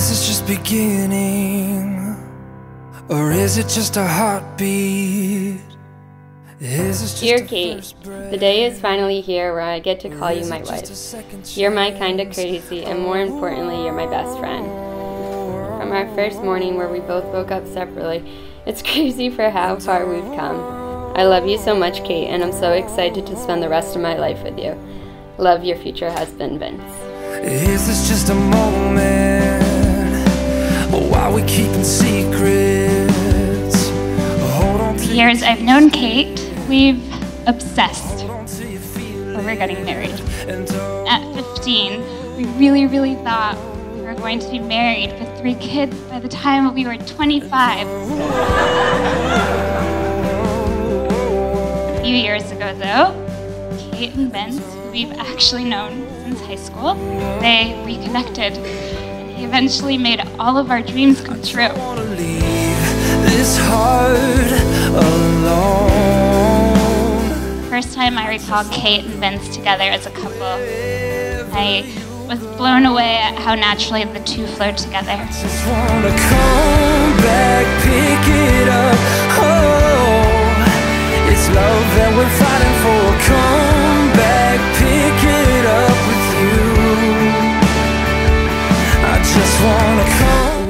Is this just beginning? Or is it just a heartbeat? Is this just Dear Kate, the day is finally here where I get to call you my wife. You're my kind of crazy, and more importantly, you're my best friend. From our first morning where we both woke up separately, it's crazy for how far we've come. I love you so much, Kate, and I'm so excited to spend the rest of my life with you. Love your future husband, Vince. Is this just a moment? Why we keeping secrets? The years I've known Kate, we've obsessed hold on till you feel over getting married. At 15, we really, really thought we were going to be married with three kids by the time we were 25. A few years ago, though, Kate and Vince, who we've actually known since high school, they reconnected. Eventually made all of our dreams come true. wanna leave this heart alone. First time I recall Kate and Vince together as a couple, I was blown away at how naturally the two flowed together.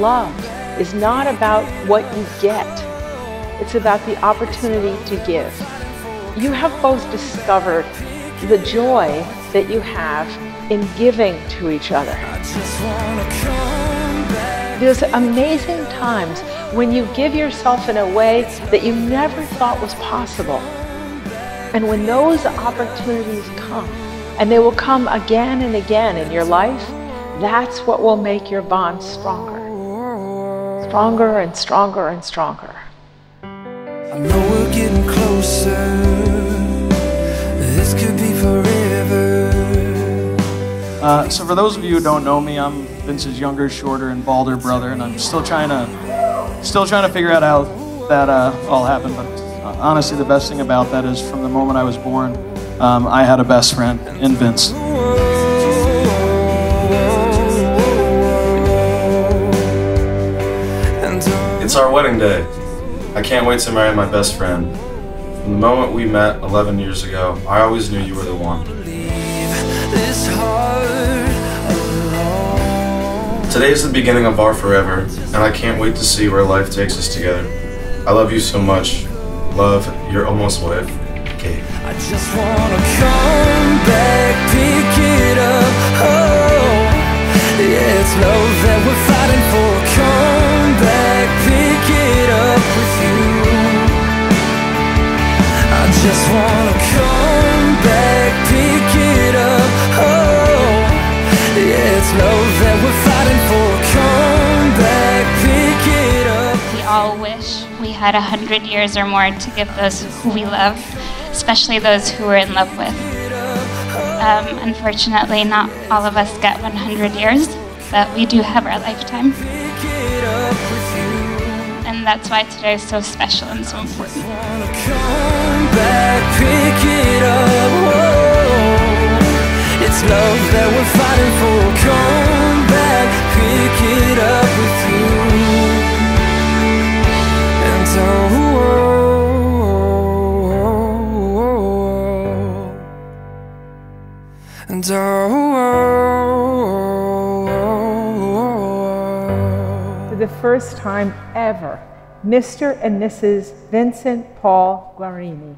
Love is not about what you get, it's about the opportunity to give. You have both discovered the joy that you have in giving to each other. There's amazing times when you give yourself in a way that you never thought was possible. And when those opportunities come, and they will come again and again in your life, that's what will make your bond stronger. Stronger and stronger and stronger. I know we're getting closer. This could be forever. Uh, so for those of you who don't know me, I'm Vince's younger, shorter, and balder brother, and I'm still trying to, still trying to figure out how that uh, all happened. But uh, honestly, the best thing about that is from the moment I was born, um, I had a best friend in Vince. It's our wedding day. I can't wait to marry my best friend. From the moment we met 11 years ago, I always knew you were the one. Today is the beginning of our forever, and I can't wait to see where life takes us together. I love you so much. Love, your almost wife, Kate. I just wanna come back, pick it up. Oh, yeah, it's love that we're all wish we had a hundred years or more to give those who we love, especially those who we're in love with. Um, unfortunately, not all of us get 100 years, but we do have our lifetime. And that's why today is so special and so important. Oh, and oh, For the first time ever, Mr. and Mrs. Vincent Paul Guarini.